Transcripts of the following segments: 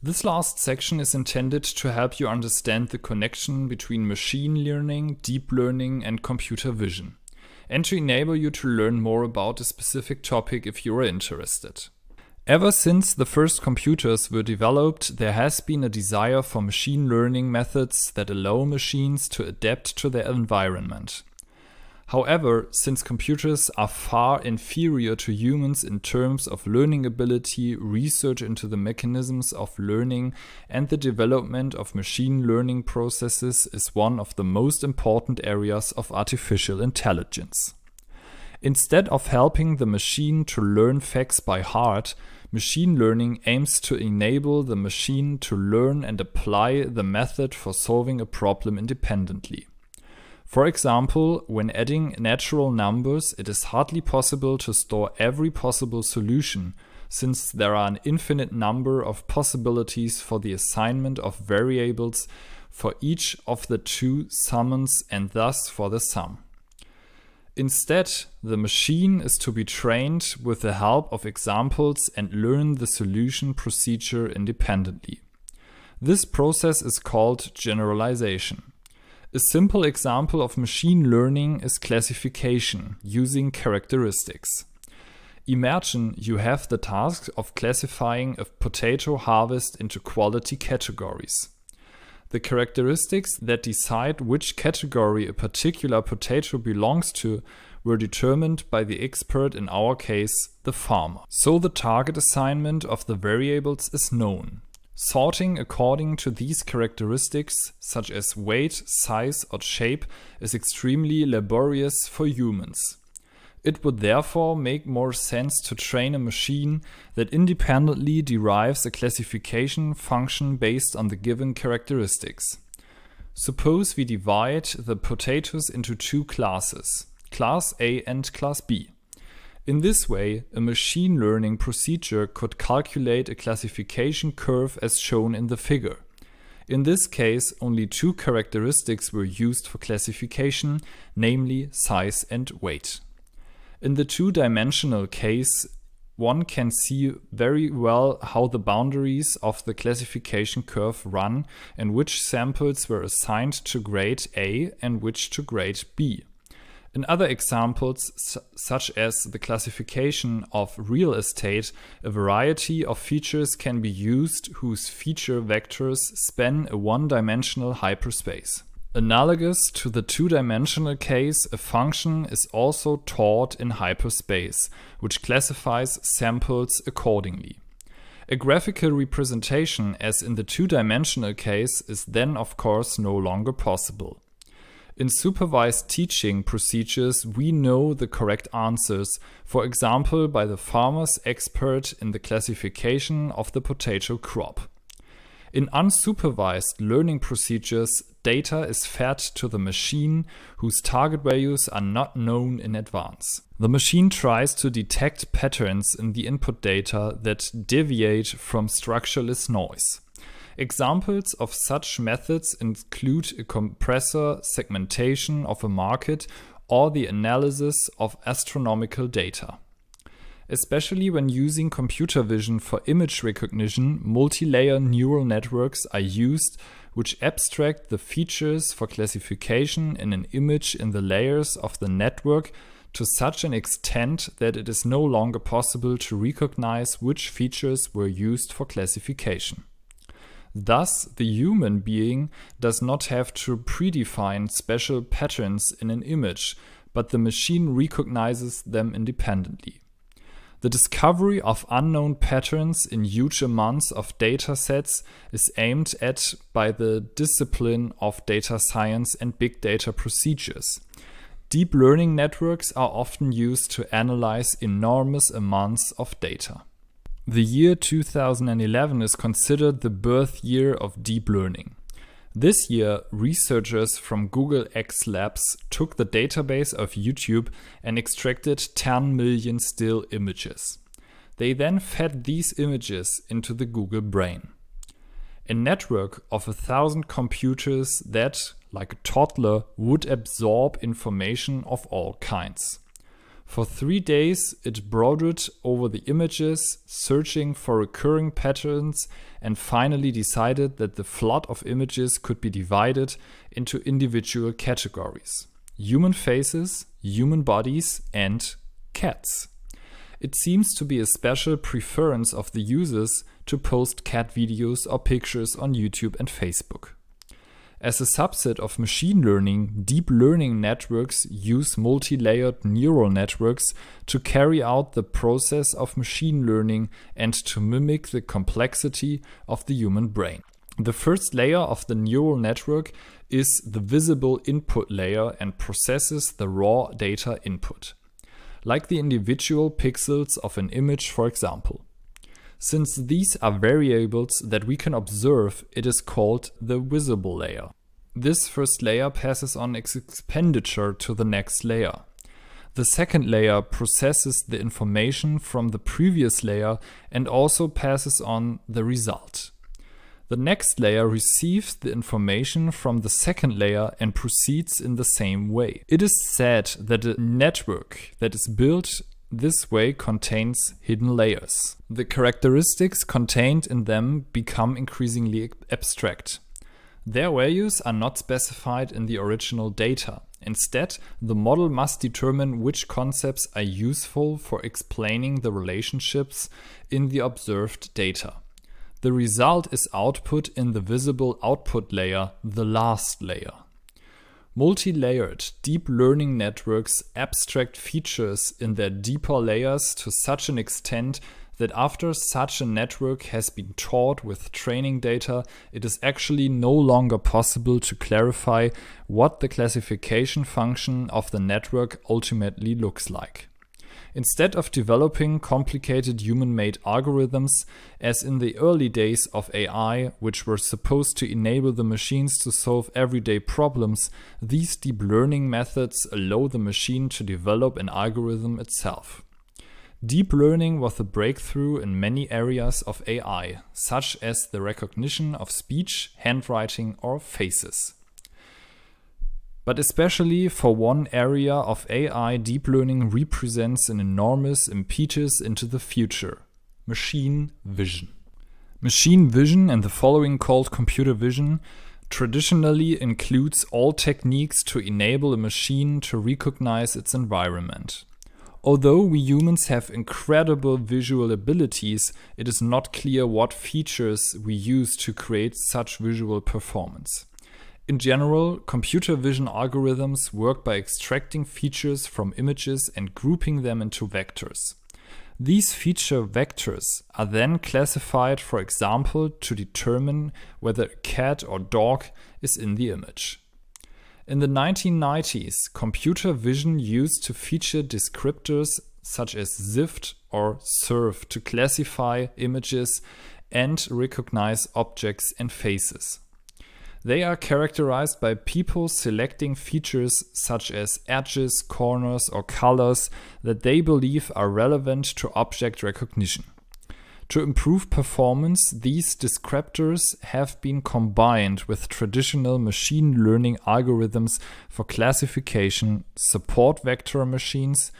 This last section is intended to help you understand the connection between machine learning, deep learning, and computer vision, and to enable you to learn more about a specific topic if you are interested. Ever since the first computers were developed, there has been a desire for machine learning methods that allow machines to adapt to their environment. However, since computers are far inferior to humans in terms of learning ability, research into the mechanisms of learning, and the development of machine learning processes is one of the most important areas of artificial intelligence. Instead of helping the machine to learn facts by heart, machine learning aims to enable the machine to learn and apply the method for solving a problem independently. For example, when adding natural numbers, it is hardly possible to store every possible solution, since there are an infinite number of possibilities for the assignment of variables for each of the two summands and thus for the sum. Instead, the machine is to be trained with the help of examples and learn the solution procedure independently. This process is called generalization. A simple example of machine learning is classification using characteristics. Imagine you have the task of classifying a potato harvest into quality categories. The characteristics that decide which category a particular potato belongs to were determined by the expert, in our case, the farmer. So the target assignment of the variables is known. Sorting according to these characteristics, such as weight, size, or shape, is extremely laborious for humans. It would therefore make more sense to train a machine that independently derives a classification function based on the given characteristics. Suppose we divide the potatoes into two classes, class A and class B. In this way, a machine learning procedure could calculate a classification curve as shown in the figure. In this case, only two characteristics were used for classification, namely size and weight. In the two-dimensional case, one can see very well how the boundaries of the classification curve run and which samples were assigned to grade A and which to grade B. In other examples, such as the classification of real estate, a variety of features can be used whose feature vectors span a one-dimensional hyperspace. Analogous to the two-dimensional case, a function is also taught in hyperspace, which classifies samples accordingly. A graphical representation, as in the two-dimensional case, is then of course no longer possible. In supervised teaching procedures, we know the correct answers, for example by the farmer's expert in the classification of the potato crop. In unsupervised learning procedures, data is fed to the machine whose target values are not known in advance. The machine tries to detect patterns in the input data that deviate from structureless noise. Examples of such methods include a compressor segmentation of a market or the analysis of astronomical data. Especially when using computer vision for image recognition, multi-layer neural networks are used which abstract the features for classification in an image in the layers of the network to such an extent that it is no longer possible to recognize which features were used for classification. Thus, the human being does not have to predefine special patterns in an image, but the machine recognizes them independently. The discovery of unknown patterns in huge amounts of data sets is aimed at by the discipline of data science and big data procedures. Deep learning networks are often used to analyze enormous amounts of data. The year 2011 is considered the birth year of deep learning. This year, researchers from Google X Labs took the database of YouTube and extracted 10 million still images. They then fed these images into the Google Brain. A network of a thousand computers that, like a toddler, would absorb information of all kinds. For three days, it brooded over the images, searching for recurring patterns, and finally decided that the flood of images could be divided into individual categories human faces, human bodies, and cats. It seems to be a special preference of the users to post cat videos or pictures on YouTube and Facebook. As a subset of machine learning, deep learning networks use multi-layered neural networks to carry out the process of machine learning and to mimic the complexity of the human brain. The first layer of the neural network is the visible input layer and processes the raw data input, like the individual pixels of an image for example. Since these are variables that we can observe, it is called the visible layer. This first layer passes on its expenditure to the next layer. The second layer processes the information from the previous layer and also passes on the result. The next layer receives the information from the second layer and proceeds in the same way. It is said that a network that is built this way contains hidden layers. The characteristics contained in them become increasingly abstract. Their values are not specified in the original data. Instead, the model must determine which concepts are useful for explaining the relationships in the observed data. The result is output in the visible output layer, the last layer. Multi-layered deep learning networks abstract features in their deeper layers to such an extent that after such a network has been taught with training data, it is actually no longer possible to clarify what the classification function of the network ultimately looks like. Instead of developing complicated human-made algorithms, as in the early days of AI, which were supposed to enable the machines to solve everyday problems, these deep learning methods allow the machine to develop an algorithm itself. Deep learning was a breakthrough in many areas of AI, such as the recognition of speech, handwriting, or faces. But especially for one area of AI, deep learning represents an enormous impetus into the future machine vision. Machine vision, and the following called computer vision, traditionally includes all techniques to enable a machine to recognize its environment. Although we humans have incredible visual abilities, it is not clear what features we use to create such visual performance. In general, computer vision algorithms work by extracting features from images and grouping them into vectors. These feature vectors are then classified, for example, to determine whether a cat or dog is in the image. In the 1990s, computer vision used to feature descriptors such as SIFT or SURF to classify images and recognize objects and faces. They are characterized by people selecting features such as edges, corners, or colors that they believe are relevant to object recognition. To improve performance, these descriptors have been combined with traditional machine learning algorithms for classification, support vector machines,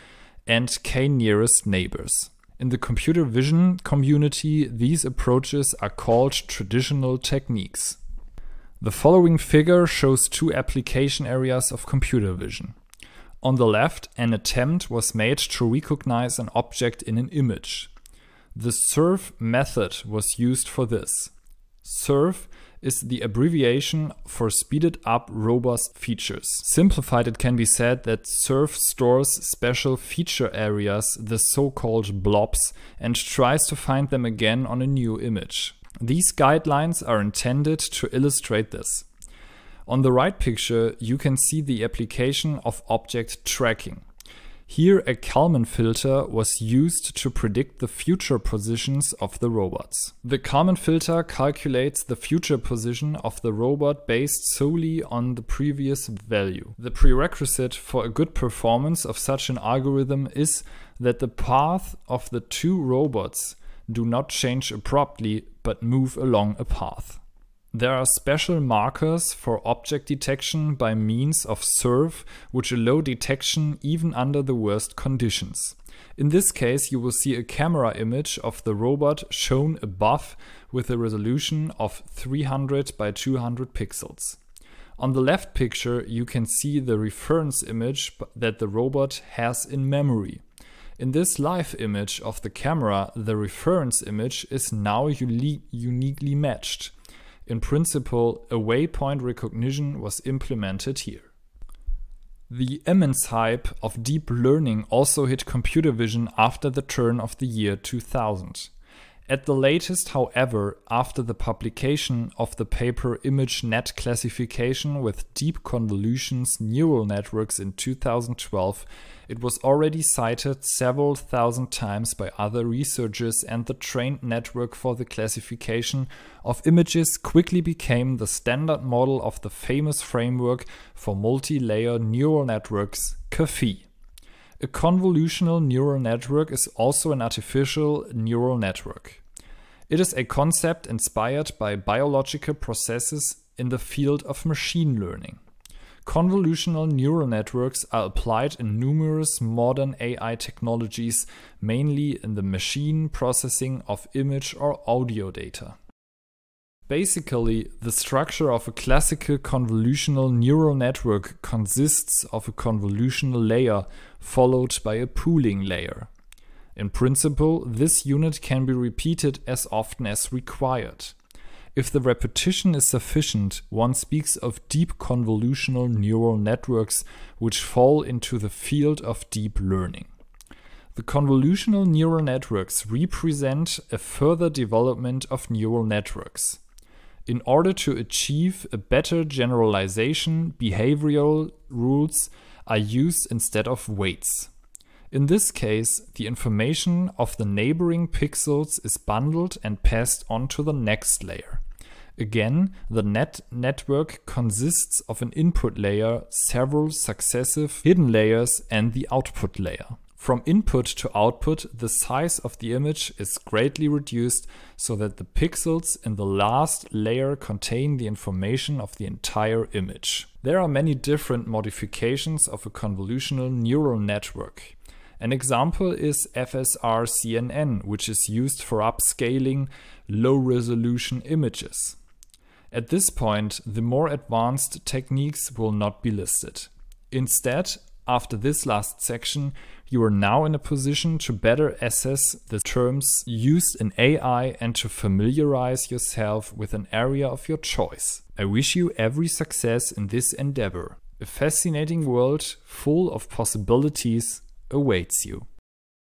and k-nearest neighbors. In the computer vision community, these approaches are called traditional techniques. The following figure shows two application areas of computer vision. On the left, an attempt was made to recognize an object in an image. The SURF method was used for this. SURF is the abbreviation for speeded up robust features. Simplified, it can be said that SURF stores special feature areas, the so-called blobs, and tries to find them again on a new image. These guidelines are intended to illustrate this. On the right picture, you can see the application of object tracking. Here a Kalman filter was used to predict the future positions of the robots. The Kalman filter calculates the future position of the robot based solely on the previous value. The prerequisite for a good performance of such an algorithm is that the path of the two robots do not change abruptly but move along a path. There are special markers for object detection by means of SURF, which allow detection even under the worst conditions. In this case, you will see a camera image of the robot shown above with a resolution of 300 by 200 pixels. On the left picture, you can see the reference image that the robot has in memory. In this live image of the camera, the reference image is now uniquely matched. In principle, a waypoint recognition was implemented here. The immense hype of deep learning also hit computer vision after the turn of the year 2000. At the latest, however, after the publication of the paper ImageNet Classification with Deep Convolutional Neural Networks in 2012, it was already cited several thousand times by other researchers and the trained network for the classification of images quickly became the standard model of the famous framework for multi-layer neural networks, Caffe. A convolutional neural network is also an artificial neural network. It is a concept inspired by biological processes in the field of machine learning. Convolutional neural networks are applied in numerous modern AI technologies, mainly in the machine processing of image or audio data. Basically, the structure of a classical convolutional neural network consists of a convolutional layer followed by a pooling layer. In principle, this unit can be repeated as often as required. If the repetition is sufficient, one speaks of deep convolutional neural networks which fall into the field of deep learning. The convolutional neural networks represent a further development of neural networks. In order to achieve a better generalization, behavioral rules are used instead of weights. In this case, the information of the neighboring pixels is bundled and passed on to the next layer. Again, the net network consists of an input layer, several successive hidden layers and the output layer. From input to output, the size of the image is greatly reduced so that the pixels in the last layer contain the information of the entire image. There are many different modifications of a convolutional neural network. An example is FSR-CNN, which is used for upscaling low-resolution images. At this point, the more advanced techniques will not be listed. Instead, after this last section, you are now in a position to better assess the terms used in AI and to familiarize yourself with an area of your choice. I wish you every success in this endeavor. A fascinating world full of possibilities awaits you.